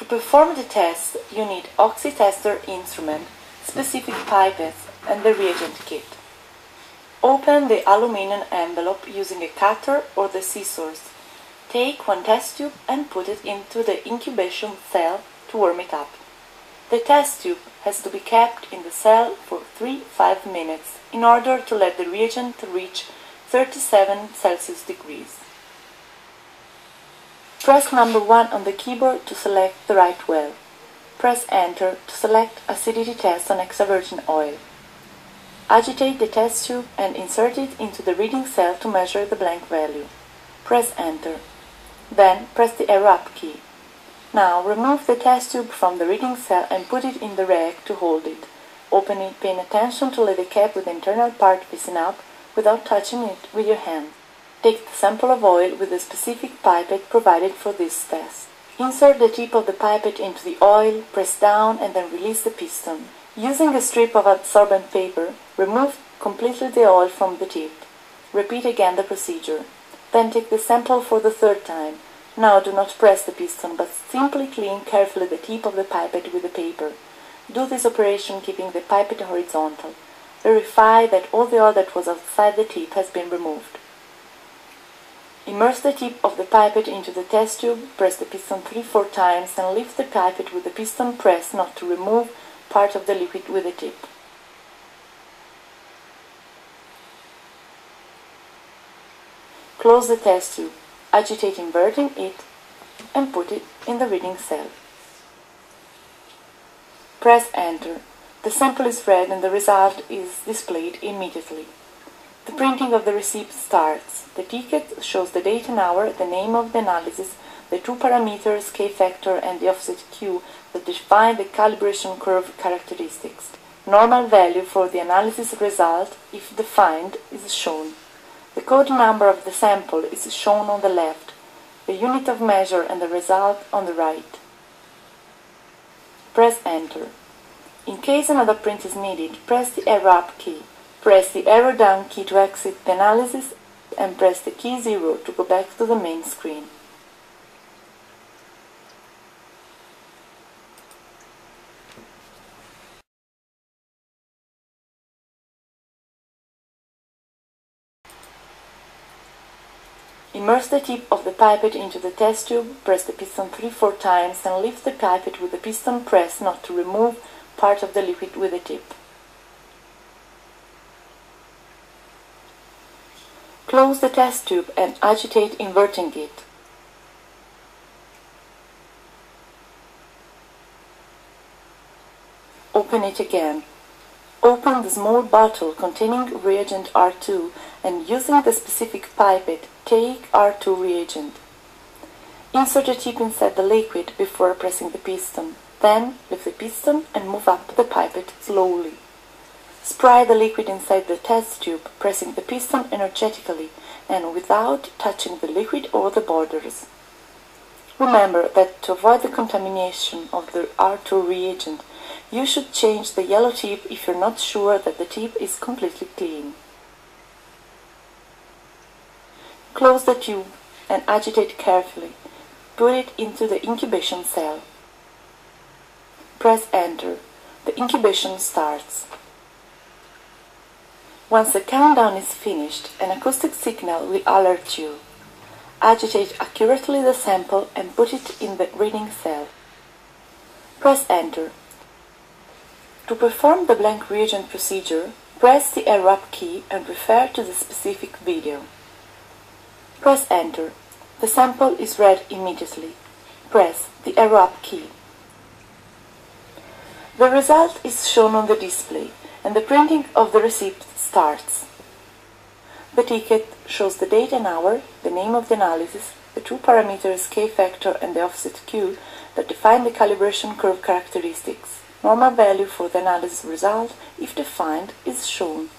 To perform the test, you need OxiTester instrument, specific pipettes, and the reagent kit. Open the aluminum envelope using a cutter or the scissors. Take one test tube and put it into the incubation cell to warm it up. The test tube has to be kept in the cell for 3-5 minutes in order to let the reagent reach 37 Celsius degrees. Press number 1 on the keyboard to select the right well. Press enter to select acidity test on extra virgin oil. Agitate the test tube and insert it into the reading cell to measure the blank value. Press enter. Then press the arrow up key. Now remove the test tube from the reading cell and put it in the rack to hold it. Open it paying attention to let the cap with the internal part facing up without touching it with your hand. Take the sample of oil with the specific pipette provided for this test. Insert the tip of the pipette into the oil, press down and then release the piston. Using a strip of absorbent paper, remove completely the oil from the tip. Repeat again the procedure. Then take the sample for the third time. Now do not press the piston, but simply clean carefully the tip of the pipette with the paper. Do this operation keeping the pipette horizontal. Verify that all the oil that was outside the tip has been removed. Immerse the tip of the pipette into the test tube, press the piston 3-4 times and lift the pipette with the piston press not to remove part of the liquid with the tip. Close the test tube, agitate inverting it and put it in the reading cell. Press enter. The sample is read and the result is displayed immediately. The printing of the receipt starts. The ticket shows the date and hour, the name of the analysis, the two parameters K factor and the offset Q that define the calibration curve characteristics. Normal value for the analysis result, if defined, is shown. The code number of the sample is shown on the left, the unit of measure and the result on the right. Press Enter. In case another print is needed, press the arrow up key. Press the arrow down key to exit the analysis and press the key 0 to go back to the main screen. Immerse the tip of the pipette into the test tube, press the piston 3-4 times and lift the pipette with the piston press not to remove part of the liquid with the tip. Close the test tube and agitate inverting it. Open it again. Open the small bottle containing reagent R2 and using the specific pipette, take R2 reagent. Insert the tip inside the liquid before pressing the piston. Then lift the piston and move up the pipette slowly. Spray the liquid inside the test tube, pressing the piston energetically and without touching the liquid or the borders. Remember that to avoid the contamination of the R2 reagent, you should change the yellow tip if you're not sure that the tip is completely clean. Close the tube and agitate carefully. Put it into the incubation cell. Press enter. The incubation starts. Once the countdown is finished, an acoustic signal will alert you. Agitate accurately the sample and put it in the reading cell. Press enter. To perform the blank reagent procedure, press the arrow up key and refer to the specific video. Press enter. The sample is read immediately. Press the arrow up key. The result is shown on the display and the printing of the receipt starts. The ticket shows the date and hour, the name of the analysis, the two parameters K factor and the offset Q that define the calibration curve characteristics. Normal value for the analysis result, if defined, is shown.